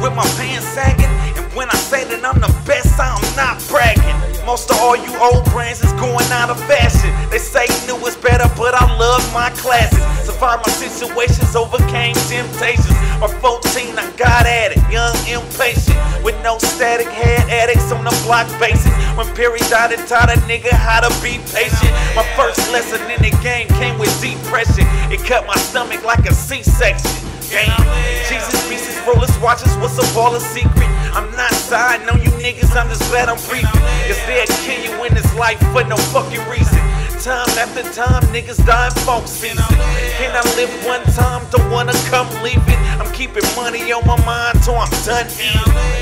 with my pants sagging. And when I say that I'm the best, I'm not bragging. Most of all you old brands is going out of fashion. They say new is better, but I love my classes. Survived my situations, overcame temptations. By 14, I got at it, young, impatient. With no static, had addicts on the block basis. When Perry died, it taught a nigga how to be patient. My first lesson in the game came with depression. It cut my stomach like a C-section. Jesus rollers, watches, what's a secret? I'm not siding on you niggas, I'm just glad I'm breathing. Cause they'll kill you in this life for no fucking reason. Time after time, niggas dying folk season. Can I live one time? Don't wanna come leave it. I'm keeping money on my mind till I'm done eating.